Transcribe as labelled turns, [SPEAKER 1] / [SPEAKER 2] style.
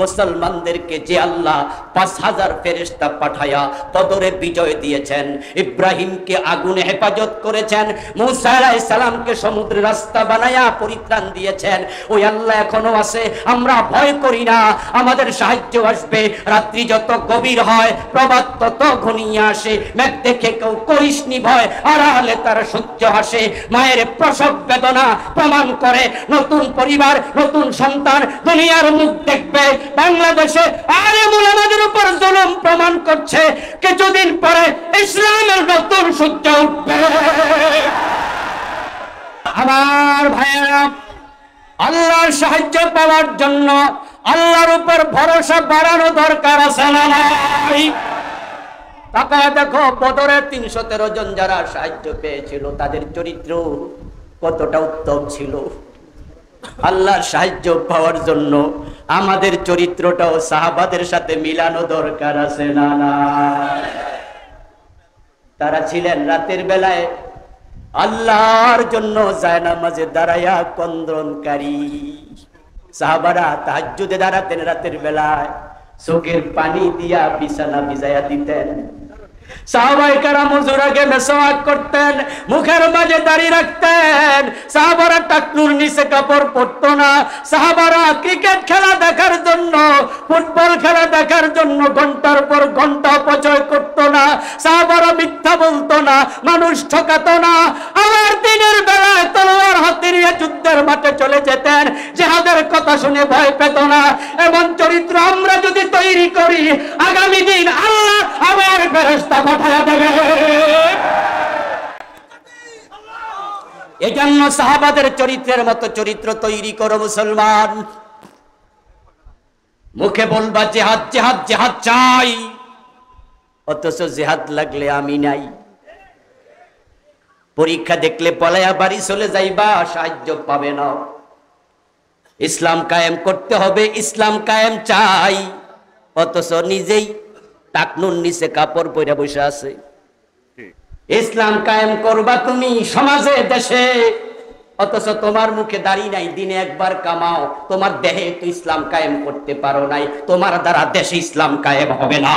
[SPEAKER 1] মুসলমানদেরকে যে আল্লাহ পাঁচ হাজার ফেরেস্তা পাঠায়া বদরে বিজয় দিয়েছেন, ইব্রাহিমকে আগুনে হেফাজত করেছেন, মুসা আলাইহিস সালামকে সমুদ্রের রাস্তা বানায়া পরিত্রাণ দিয়েছেন, ওই আল্লাহ এখনও আছে, আমরা ভয় করি না, আমাদের সাহায্য আসবে, রাত্রি যত গভীর হয় প্রবাদ তত ঘনিয়ে আসে, মেঘ দেখে কেউ করিসনি ভয়, আড়ালে তার সহ্য হাসে মায়ের প্রসব বেদনা প্রমাণ করে, নতুন পরিবার, নতুন সন্তান, দুনিয়ার মুখ দেখবে বাংলাদেশে আরে আমাদের উপর জুলুম প্রমাণ করছে। কিছুদিন পরে ইসলামের নতুন সূর্য উঠবে। আমার ভাইয়েরা, আল্লাহর সাহায্য পাওয়ার জন্য আল্লাহর উপর ভরসা বাড়ানো দরকার আছে না নাই? তাকায় দেখো বদরের তিনশো তেরো জন যারা সাহায্য পেয়েছিল, তাদের চরিত্র কতটা উত্তম ছিল। আল্লাহর সাহায্য পাওয়ার জন্য আমাদের চরিত্রটাও সাহাবাদের সাথে মিলানো দরকার আছে না না? তারা ছিলেন রাতের বেলায় আল্লাহর জন্য জায়নামাজে দাঁড়াইয়া কন্দনকারী সাহাবারা তাহাজ্জুদে দাঁড়াতেন রাতের বেলায়। চোখের পানি দিয়া বিছানা ভিজাইয়া দিতেন। ঘণ্টার পর ঘণ্টা অপচয় করতো না। সাহাবারা মিথ্যা বলতো না, মানুষ ঠকাতো না। আমার দিনের বেলায় তলোয়ার হাতে নিয়ে যুদ্ধের মাঠে চলে যেতেন। জেহাদের কথা শুনে ভয় পেত না। এমন চরিত্র আমরা যদি তৈরি করি আগামী দিন আল্লাহ আবার দেবে। এজন্য সাহাবাদের চরিত্রের মতো চরিত্র তৈরি করো মুসলমান। মুখে বলবা, জেহাদ জেহাদ জেহাদ চাই। অথচ জেহাদ লাগলে আমি নাই। পরীক্ষা দেখলে পলায়া বাড়ি চলে যাইবা, সাহায্য পাবে না। ইসলাম কায়েম করতে হবে, ইসলাম কায়েম চাই। অথচ নিজেই টাকনুর নিচে কাপড় পরে বসে আছে। ইসলাম কায়েম করবা তুমি সমাজে দেশে। অথচ তোমার মুখে দাঁড়িয়ে নাই দিনে একবার কামাও। তোমার দেহে তো ইসলাম কায়েম করতে পারো নাই তোমার দ্বারা দেশে ইসলাম কায়েম হবে না।